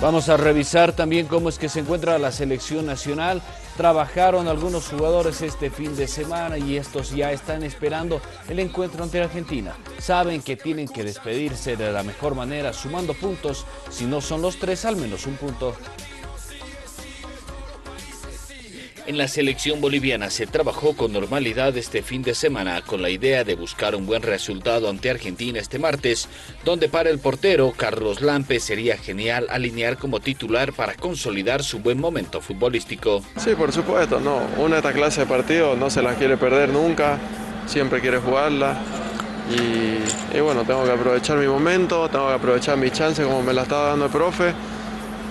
Vamos a revisar también cómo es que se encuentra la selección nacional. Trabajaron algunos jugadores este fin de semana y estos ya están esperando el encuentro ante Argentina. Saben que tienen que despedirse de la mejor manera, sumando puntos. Si no son los tres, al menos un punto. En la selección boliviana se trabajó con normalidad este fin de semana con la idea de buscar un buen resultado ante Argentina este martes, donde para el portero Carlos Lampe sería genial alinear como titular para consolidar su buen momento futbolístico. Sí, por supuesto, no. Una de esta clase de partidos no se la quiere perder nunca, siempre quiere jugarla. Y, y bueno, tengo que aprovechar mi momento, tengo que aprovechar mi chance como me la estaba dando el profe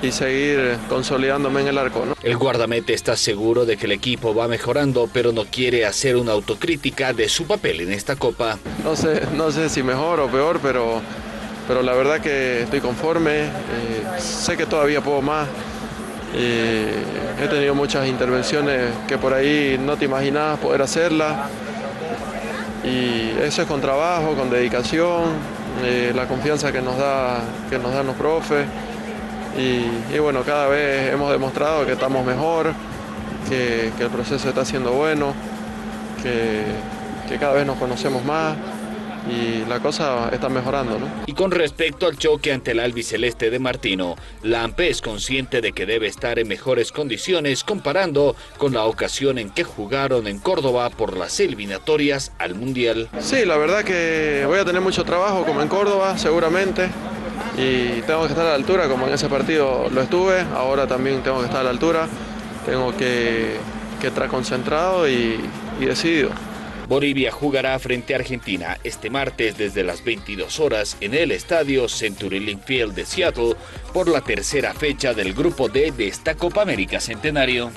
y seguir consolidándome en el arco. ¿no? El guardamete está seguro de que el equipo va mejorando, pero no quiere hacer una autocrítica de su papel en esta copa. No sé, no sé si mejor o peor, pero, pero la verdad que estoy conforme. Eh, sé que todavía puedo más. Eh, he tenido muchas intervenciones que por ahí no te imaginabas poder hacerlas. Y eso es con trabajo, con dedicación, eh, la confianza que nos, da, que nos dan los profes. Y, bueno, cada vez hemos demostrado que estamos mejor, que, el proceso está siendo bueno, que, que cada vez nos conocemos más y la cosa está mejorando. ¿no? Y con respecto al choque ante el albiceleste de Martino, Lampe es consciente de que debe estar en mejores condiciones comparando con la ocasión en que jugaron en Córdoba por las eliminatorias al Mundial. Sí, la verdad que voy a tener mucho trabajo como en Córdoba, seguramente y tengo que estar a la altura, como en ese partido lo estuve, ahora también tengo que estar a la altura, tengo que, estar concentrado y, y decidido. Bolivia jugará frente a Argentina este martes desde las 22 horas en el estadio Century Link Field de Seattle por la tercera fecha del Grupo D de esta Copa América Centenario.